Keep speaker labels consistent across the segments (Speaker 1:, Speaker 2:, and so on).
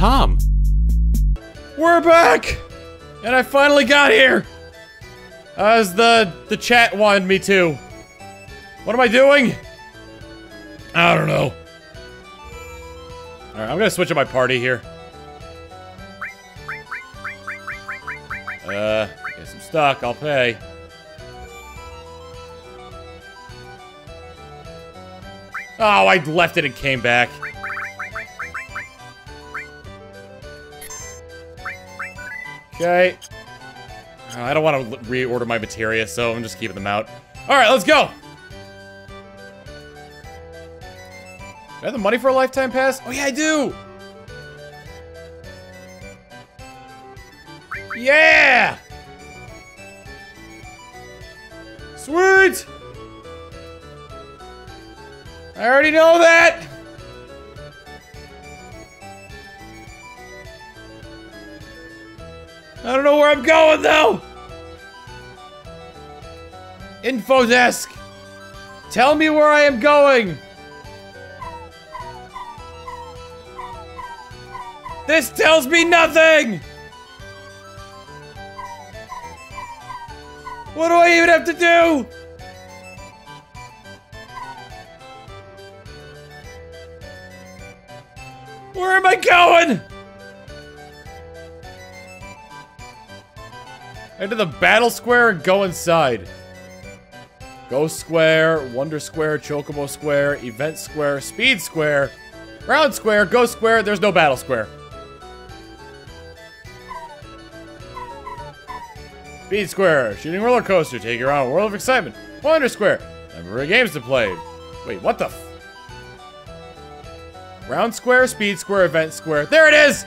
Speaker 1: Tom.
Speaker 2: We're back! And I finally got here! As the, the chat wanted me to. What am I doing? I don't know. Alright, I'm gonna switch up my party here. Uh, guess I'm stuck, I'll pay. Oh, I left it and came back. Okay. Oh, I don't want to reorder my materia, so I'm just keeping them out. Alright, let's go! Do I have the money for a lifetime pass? Oh yeah, I do! Yeah! Sweet! I already know that! I don't know where I'm going though! Info desk! Tell me where I am going! This tells me nothing! What do I even have to do? Where am I going? Enter the battle square and go inside. Go square, wonder square, chocobo square, event square, speed square, round square, go square, there's no battle square. Speed Square, shooting roller coaster, take you around a world of excitement. Wonder Square, number of games to play. Wait, what the Round Square, Speed Square, Event Square. There it is!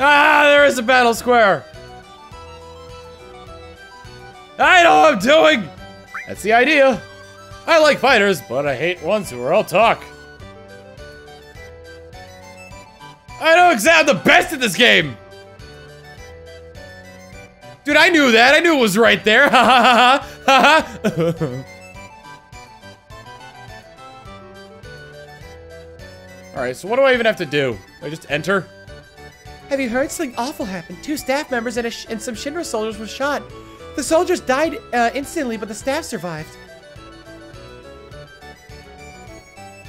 Speaker 2: Ah, there is a Battle Square! I know what I'm doing! That's the idea. I like fighters, but I hate ones who are all talk. I know exactly I'm the best at this game! Dude, I knew that. I knew it was right there. Ha ha ha ha ha. ha. Alright, so what do I even have to do? I just enter?
Speaker 3: Have you heard something awful happened? Two staff members and, and some Shinra soldiers were shot. The soldiers died uh, instantly, but the staff survived.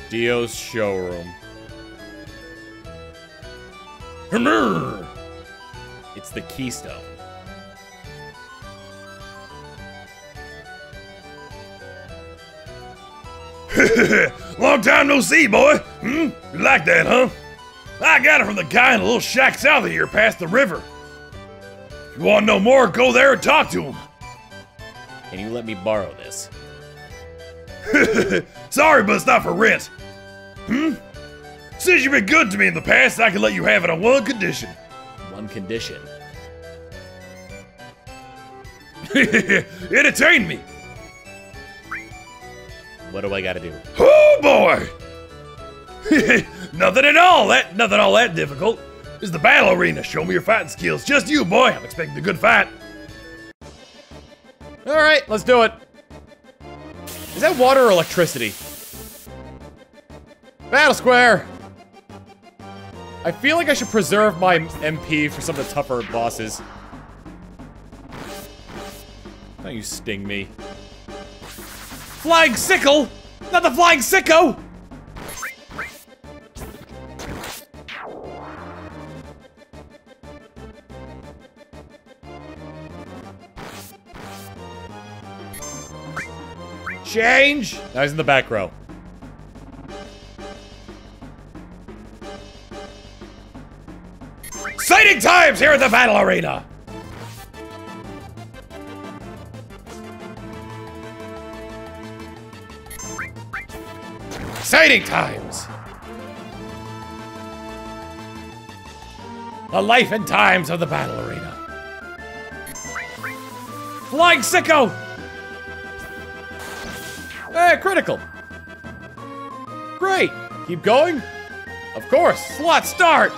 Speaker 2: Dio's showroom. It's the Keystone.
Speaker 4: Long time no see, boy. Hmm? You like that, huh? I got it from the guy in a little shack south of here past the river. You want to know more, go there and talk to him.
Speaker 2: Can you let me borrow this?
Speaker 4: Sorry, but it's not for rent. Hmm? Since you've been good to me in the past, I can let you have it on one condition.
Speaker 2: One condition.
Speaker 4: Entertain me.
Speaker 2: What do I gotta do?
Speaker 4: Oh boy! nothing at all. That nothing all that difficult. This is the battle arena. Show me your fighting skills. Just you, boy. I'm expecting a good fight.
Speaker 2: All right, let's do it. Is that water or electricity? Battle square. I feel like I should preserve my MP for some of the tougher bosses. Don't you sting me. Flying sickle! Not the flying sicko! Change! Now he's in the back row. Exciting times here at the battle arena! Exciting times! The life and times of the battle arena. Flying sicko! Critical. Great. Keep going? Of course. Slot start.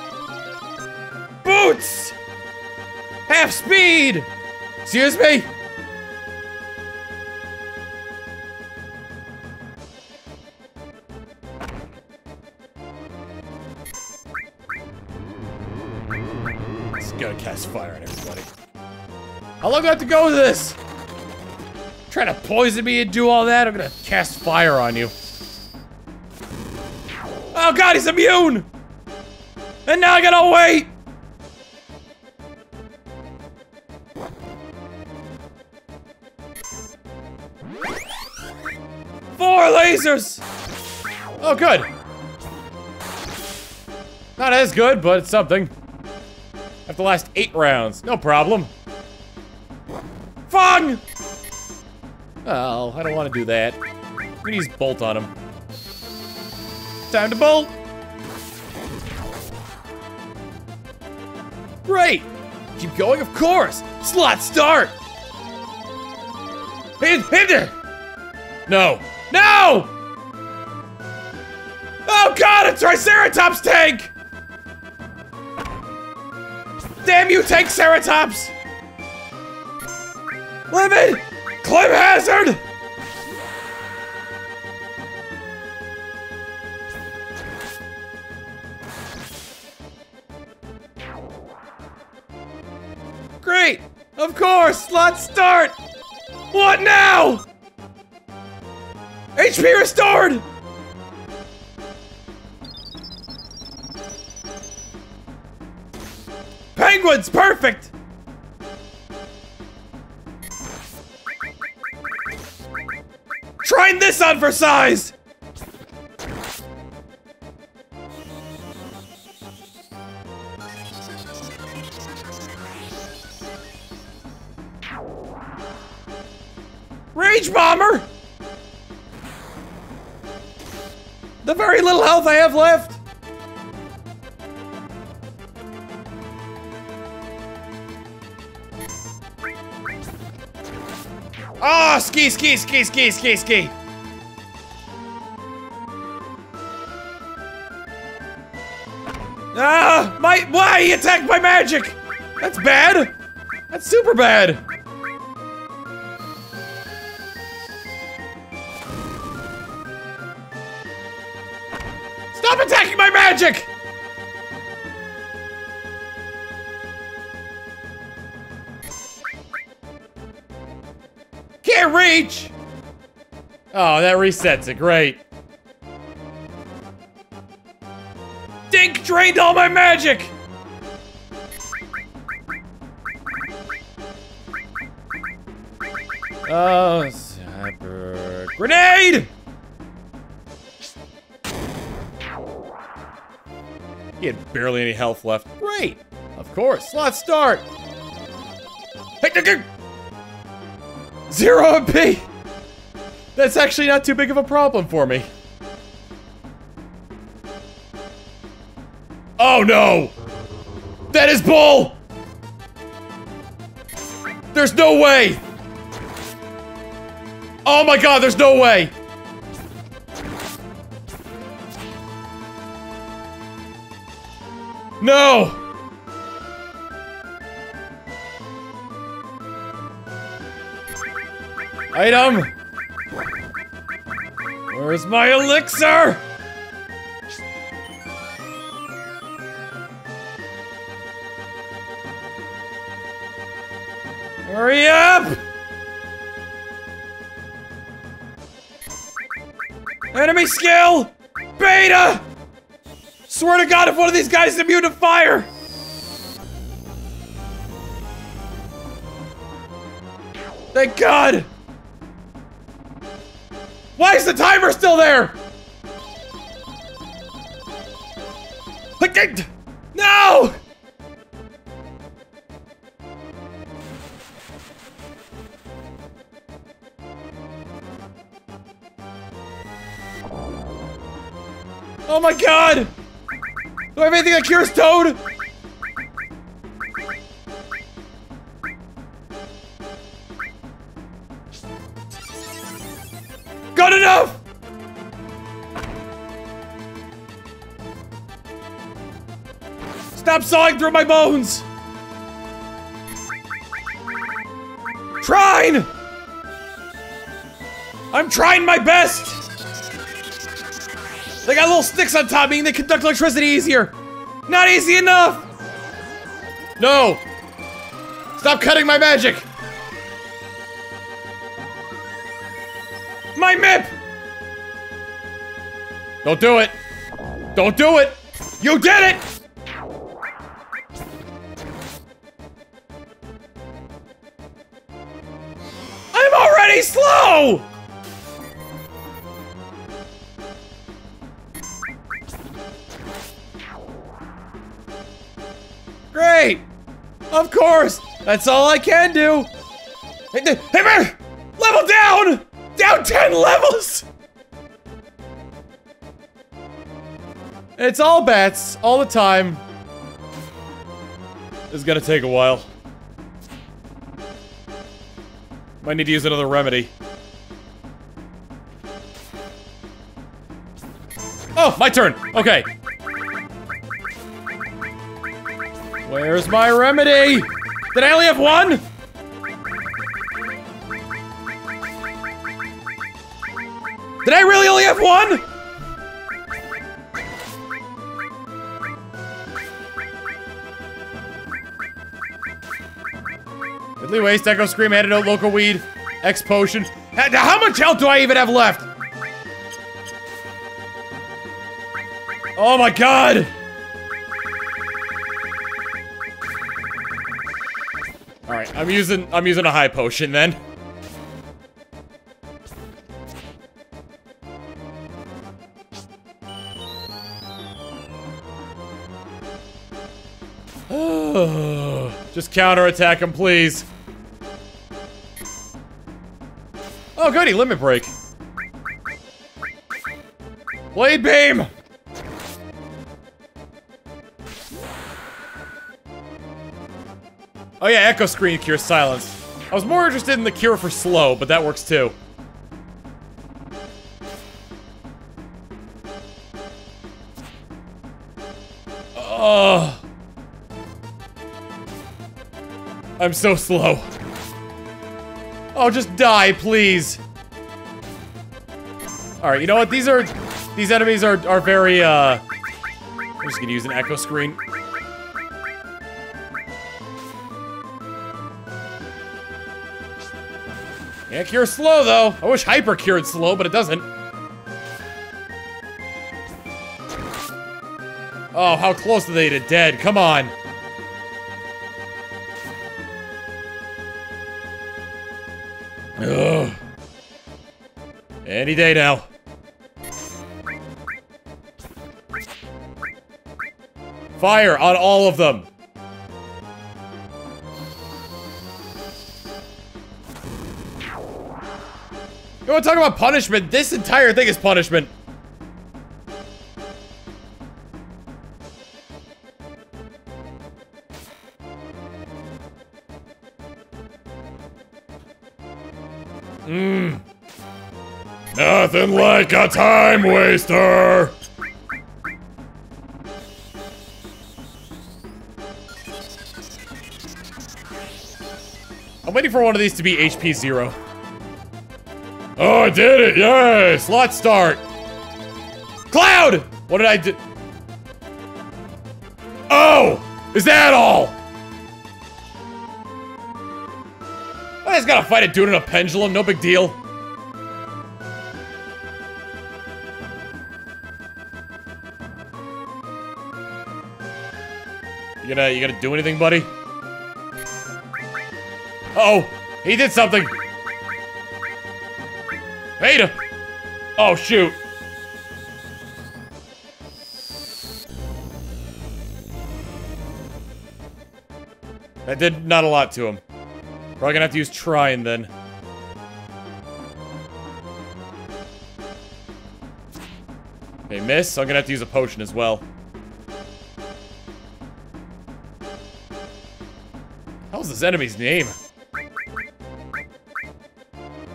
Speaker 2: Boots! Half speed! Excuse me? just gonna cast fire on everybody. How long do I have to go with this? Trying to poison me and do all that? I'm gonna cast fire on you. Oh god, he's immune! And now I gotta wait! Four lasers! Oh, good. Not as good, but it's something. Have to last eight rounds. No problem. I don't want to do that. We need to bolt on him. Time to bolt! Great! Keep going, of course! Slot start! Hit, hit it! No. No! Oh god, a Triceratops tank! Damn you, tank Ceratops! Lemon! Climhazzard! Great! Of course! Let's start! What now? HP restored! Penguins, perfect! Trying this on for size! Health I have left! Ah, ski, ski, ski, ski, ski, ski. Ah, my, why he attacked my magic? That's bad. That's super bad. Reach! Oh, that resets it. Great. Dink drained all my magic! Oh, cyber grenade! He had barely any health left. Great! Of course, let's start! Hey, Zero MP! That's actually not too big of a problem for me. Oh no! That is bull! There's no way! Oh my god, there's no way! No! Item! Where's my elixir? Hurry up! Enemy skill! Beta! Swear to God, if one of these guys is immune to fire! Thank God! Why is the timer still there? No! Oh my god! Do I have anything that cures Toad? Stop sawing through my bones! Trying! I'm trying my best! They got little sticks on top, meaning they conduct electricity easier! Not easy enough! No! Stop cutting my magic! My MIP! Don't do it! Don't do it! You did it! Course! That's all I can do! Hey, hey man! Level down! Down 10 levels! It's all bats, all the time. This is gonna take a while. Might need to use another remedy. Oh, my turn! Okay. Where's my remedy? Did I only have one? Did I really only have one? Deadly Waste, Echo Screen, Antidote, Loco Weed, X Potion. How much health do I even have left? Oh my god! Alright, I'm using I'm using a high potion then. Just counterattack him, please. Oh, goody, limit break. Blade beam! Oh yeah, Echo Screen cures silence. I was more interested in the cure for slow, but that works too. Oh. I'm so slow. Oh, just die, please. Alright, you know what? These are... These enemies are, are very, uh... I'm just gonna use an echo screen. Yeah, cure slow, though. I wish hyper cured slow, but it doesn't. Oh, how close are they to dead? Come on. Ugh. Any day now. Fire on all of them. You want to talk about punishment? This entire thing is punishment. Mmm. Nothing like a time waster. I'm waiting for one of these to be HP zero. Did it! Yay! Slot start! Cloud! What did I do? Oh! Is that all? I just gotta fight a dude in a pendulum, no big deal. You gonna, you gonna do anything, buddy? Uh oh, he did something. Oh, shoot. That did not a lot to him. Probably gonna have to use Trine then. Okay, miss. I'm gonna have to use a potion as well. How's this enemy's name?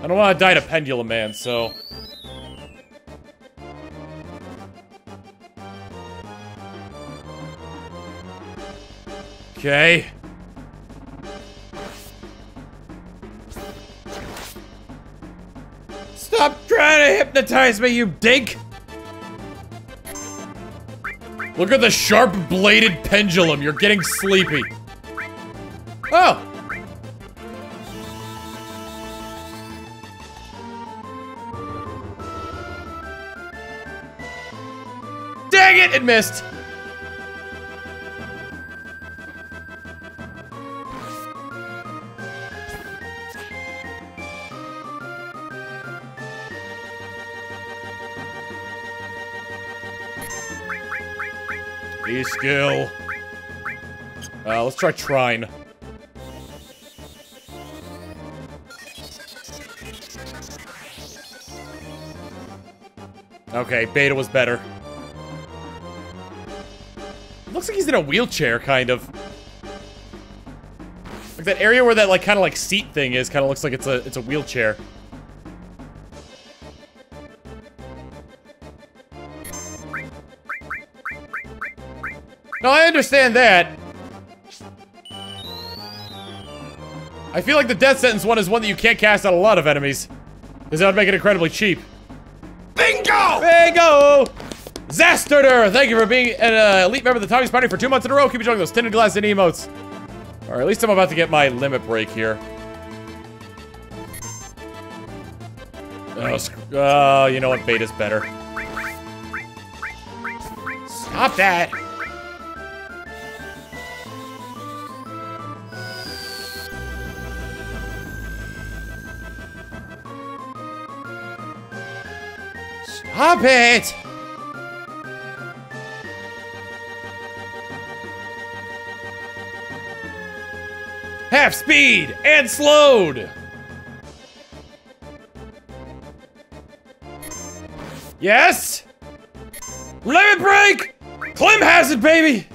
Speaker 2: I don't want to die to Pendulum Man, so... Okay. Stop trying to hypnotize me, you dink! Look at the sharp-bladed pendulum, you're getting sleepy. Oh! Dang it! It missed! Skill. Uh, let's try Trine. Okay, Beta was better. Looks like he's in a wheelchair, kind of. Like that area where that like kind of like seat thing is, kind of looks like it's a it's a wheelchair. No, I understand that. I feel like the death sentence one is one that you can't cast on a lot of enemies. Because that would make it incredibly cheap.
Speaker 4: Bingo!
Speaker 2: Bingo! Zasterder! Thank you for being an uh, elite member of the Talking Party for two months in a row. Keep enjoying those tinted glass and emotes. Or at least I'm about to get my limit break here. Oh, oh, you know what? Beta's better. Stop that! Stop it! Half speed and slowed! Yes? Limit break! Clem has it, baby!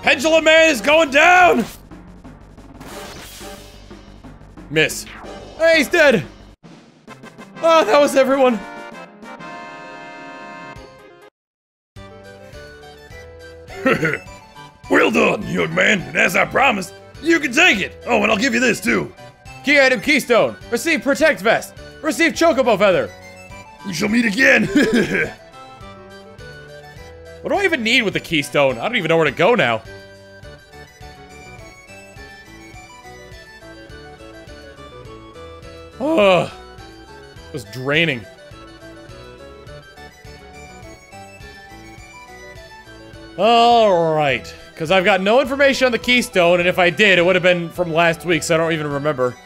Speaker 2: Pendulum Man is going down! Miss. Hey, he's dead! Oh, that was everyone.
Speaker 4: well done, young man. And as I promised, you can take it. Oh, and I'll give you this too.
Speaker 2: Key item Keystone. Receive Protect Vest. Receive Chocobo Feather.
Speaker 4: We shall meet again.
Speaker 2: What do I even need with the Keystone? I don't even know where to go now. Ugh. Was draining. Alright. Because I've got no information on the Keystone, and if I did, it would have been from last week, so I don't even remember.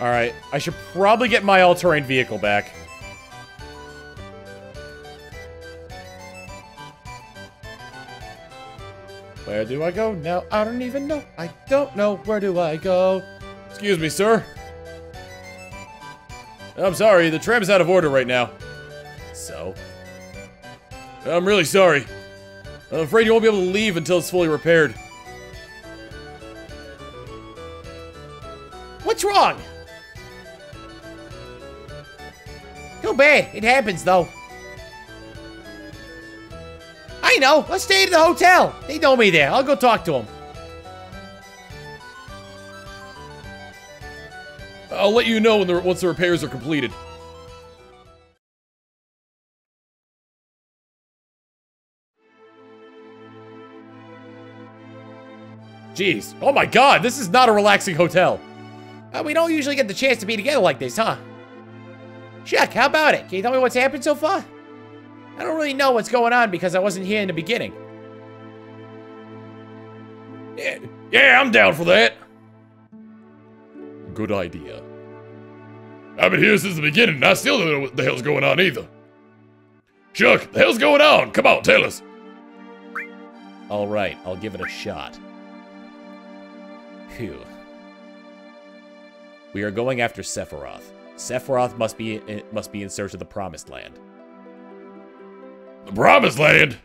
Speaker 2: Alright, I should probably get my all-terrain vehicle back. Where do I go now? I don't even know. I don't know. Where do I go? Excuse me, sir. I'm sorry, the tram's out of order right now. So? I'm really sorry. I'm afraid you won't be able to leave until it's fully repaired.
Speaker 3: What's wrong? Too bad. It happens, though. I know. Let's stay at the hotel. They know me there. I'll go talk to them.
Speaker 2: I'll let you know when the, once the repairs are completed. Jeez. Oh my god, this is not a relaxing hotel.
Speaker 3: Uh, we don't usually get the chance to be together like this, huh? Chuck, how about it? Can you tell me what's happened so far? I don't really know what's going on because I wasn't here in the beginning.
Speaker 4: yeah, yeah, I'm down for that.
Speaker 2: Good idea.
Speaker 4: I've been here since the beginning, and I still don't know what the hell's going on either. Chuck, the hell's going on? Come on, tell us.
Speaker 2: Alright, I'll give it a shot. Phew. We are going after Sephiroth. Sephiroth must be must be in search of the Promised Land.
Speaker 4: The Promised Land?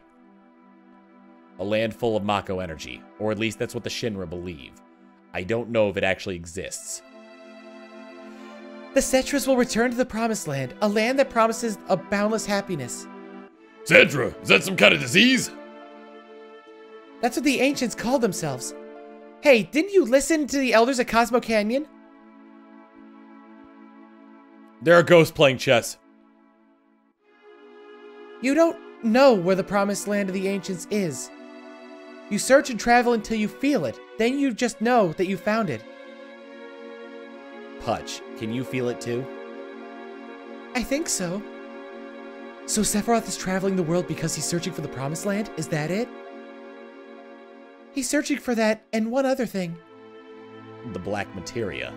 Speaker 2: A land full of Mako energy, or at least that's what the Shinra believe. I don't know if it actually exists.
Speaker 3: The Cetras will return to the Promised Land, a land that promises a boundless happiness.
Speaker 4: Cetra, is that some kind of disease?
Speaker 3: That's what the ancients called themselves. Hey, didn't you listen to the elders at Cosmo Canyon?
Speaker 2: There are ghosts playing chess.
Speaker 3: You don't know where the promised land of the ancients is. You search and travel until you feel it. Then you just know that you found it.
Speaker 2: Putch, can you feel it too?
Speaker 3: I think so. So Sephiroth is traveling the world because he's searching for the promised land? Is that it? He's searching for that and one other thing.
Speaker 2: The black materia.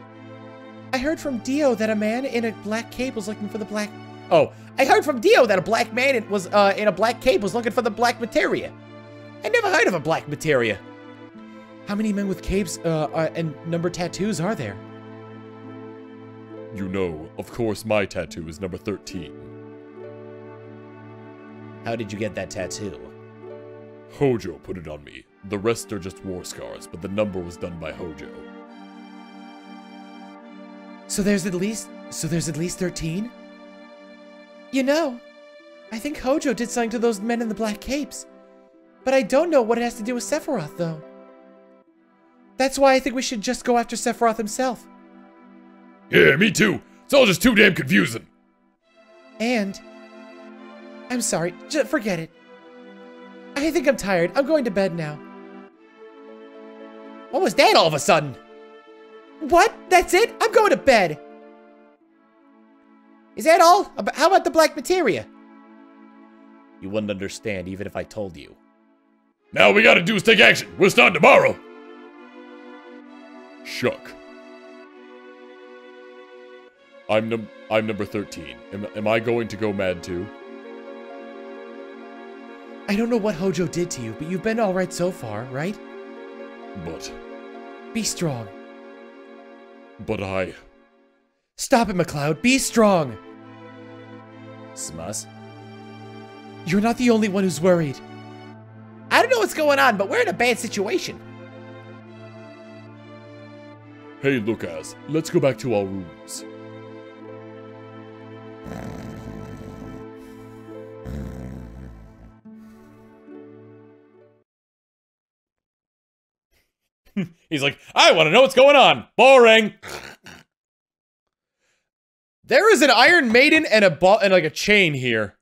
Speaker 3: I heard from Dio that a man in a black cape was looking for the black. Oh, I heard from Dio that a black man in- was uh, in a black cape was looking for the black materia. I never heard of a black materia. How many men with capes uh, are, and number tattoos are there?
Speaker 2: You know, of course my tattoo is number 13.
Speaker 3: How did you get that tattoo?
Speaker 2: Hojo put it on me. The rest are just war scars, but the number was done by Hojo.
Speaker 3: So there's at least so there's at least 13? You know, I think Hojo did something to those men in the black capes. But I don't know what it has to do with Sephiroth though. That's why I think we should just go after Sephiroth himself.
Speaker 4: Yeah, me too. It's all just too damn confusing.
Speaker 3: And I'm sorry, just forget it. I think I'm tired. I'm going to bed now. What was that all of a sudden? What? That's it? I'm going to bed. Is that all? How about the black materia?
Speaker 2: You wouldn't understand even if I told you.
Speaker 4: Now we gotta do is take action. We'll start tomorrow.
Speaker 2: Shuck. I'm num I'm number 13. Am, am I going to go mad too?
Speaker 3: I don't know what Hojo did to you, but you've been alright so far, right?
Speaker 2: But,
Speaker 3: Be strong.
Speaker 2: but I...
Speaker 3: Stop it, McCloud. Be strong.
Speaker 2: Smus?
Speaker 3: You're not the only one who's worried. I don't know what's going on, but we're in a bad situation.
Speaker 2: Hey, Lucas, let's go back to our rooms. He's like, I want to know what's going on. Boring. There is an Iron Maiden and a ball and like a chain here.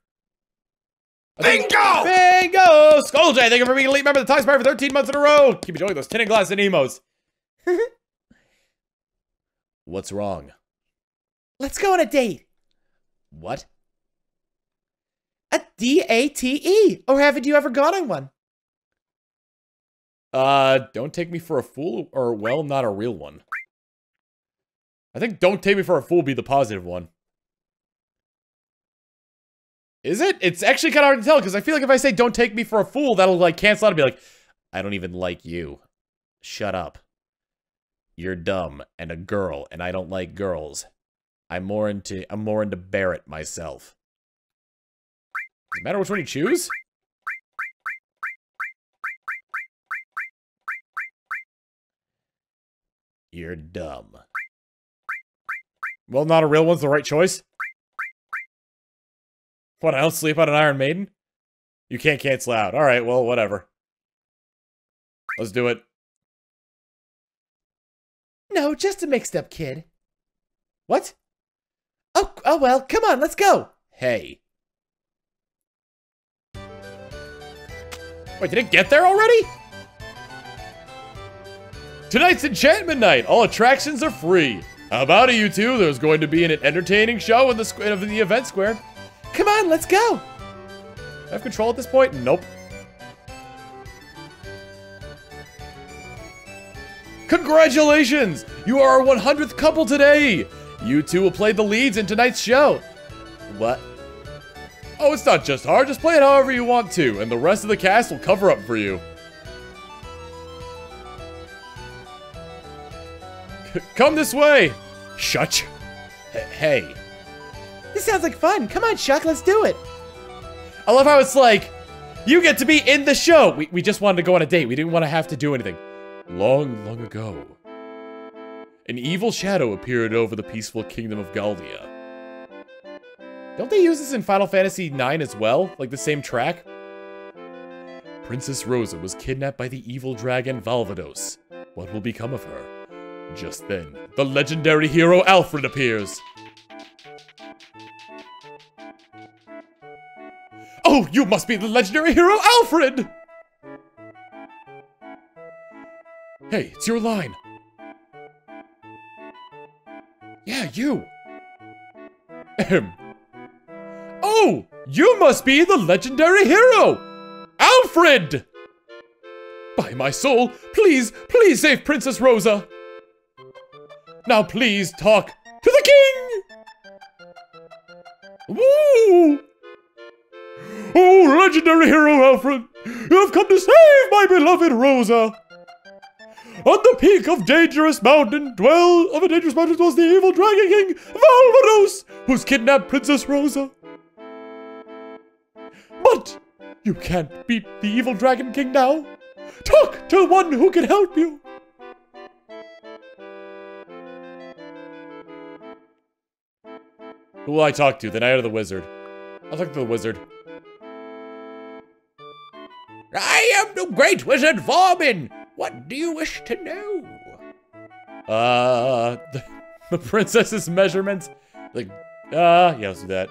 Speaker 4: Bingo!
Speaker 2: Bingo! Skull J, thank you for being a elite member of the Talk Spire for 13 months in a row. Keep enjoying those tinted glass and emos. What's wrong?
Speaker 3: Let's go on a date.
Speaker 2: What?
Speaker 3: A D-A-T-E. Or haven't you ever gone on one?
Speaker 2: Uh, don't take me for a fool, or well, not a real one. I think don't take me for a fool be the positive one. Is it? It's actually kind of hard to tell because I feel like if I say don't take me for a fool, that'll like cancel out and be like, I don't even like you. Shut up. You're dumb and a girl, and I don't like girls. I'm more into I'm more into Barrett myself. Does it matter which one you choose? You're dumb. Well, not a real one's the right choice. What, I don't sleep on an Iron Maiden? You can't cancel out. Alright, well, whatever. Let's do it.
Speaker 3: No, just a mixed up kid. What? Oh, oh well, come on, let's go.
Speaker 2: Hey. Wait, did it get there already? Tonight's Enchantment Night. All attractions are free. How about it, you two? There's going to be an entertaining show in the, in the event square.
Speaker 3: Come on, let's go.
Speaker 2: I have control at this point? Nope. Congratulations! You are our 100th couple today! You two will play the leads in tonight's show. What? Oh, it's not just hard. Just play it however you want to, and the rest of the cast will cover up for you. Come this way! Shut. Hey.
Speaker 3: This sounds like fun. Come on, Chuck, let's do it.
Speaker 2: I love how it's like, you get to be in the show. We, we just wanted to go on a date. We didn't want to have to do anything. Long, long ago, an evil shadow appeared over the peaceful kingdom of Galdia. Don't they use this in Final Fantasy IX as well? Like the same track? Princess Rosa was kidnapped by the evil dragon Valvados. What will become of her? Just then, the legendary hero Alfred appears. Oh, you must be the legendary hero Alfred! Hey, it's your line. Yeah, you. Ahem. oh, you must be the legendary hero, Alfred! By my soul, please, please save Princess Rosa! Now please talk to the king! Woo! Oh, legendary hero Alfred, you have come to save my beloved Rosa! On the peak of Dangerous Mountain dwell of a dangerous mountain dwells the evil Dragon King Valvados, who's kidnapped Princess Rosa. But you can't beat the evil Dragon King now. Talk to one who can help you. Who will I talk to? The Knight or the Wizard? I'll talk to the Wizard.
Speaker 3: I am the great wizard Vormin. What do you wish to know?
Speaker 2: Uh, the, the princess's measurements. Like, uh, yeah, let's do that.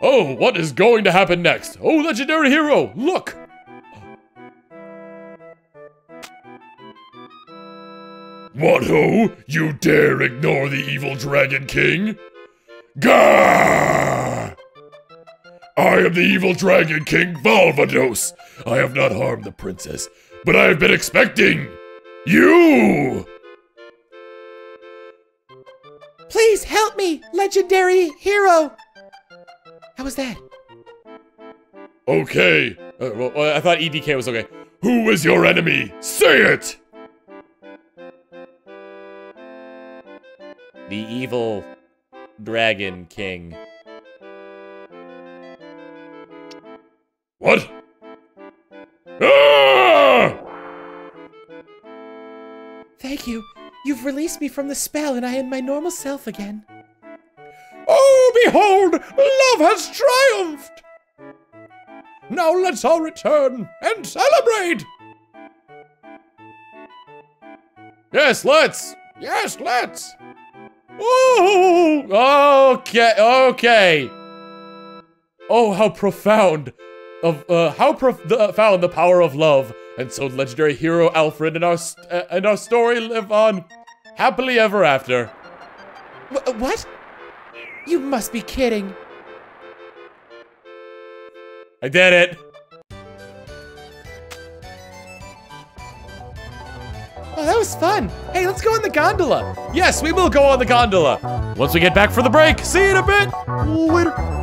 Speaker 2: Oh, what is going to happen next? Oh, legendary hero, look!
Speaker 4: What ho? You dare ignore the evil Dragon King? Gah! I am the evil Dragon King Valvados. I have not harmed the princess, but I have been expecting you!
Speaker 3: Please help me, legendary hero. How was that?
Speaker 4: Okay,
Speaker 2: Uh, well, I thought EDK was okay.
Speaker 4: who is your enemy? Say it!
Speaker 2: The evil Dragon King.
Speaker 4: What? Ah!
Speaker 3: Thank you. You've released me from the spell and I am my normal self again.
Speaker 2: Oh, behold, love has triumphed! Now let's all return and celebrate! Yes, let's! Yes, let's! Oh, okay, okay. Oh, how profound of uh, how profound the power of love, and so legendary hero Alfred and our uh, and our story live on happily ever after.
Speaker 3: Wh- what? You must be kidding.
Speaker 2: I did it.
Speaker 3: Was fun. Hey, let's go on the gondola.
Speaker 2: Yes, we will go on the gondola. Once we get back for the break. See you in a bit. Later.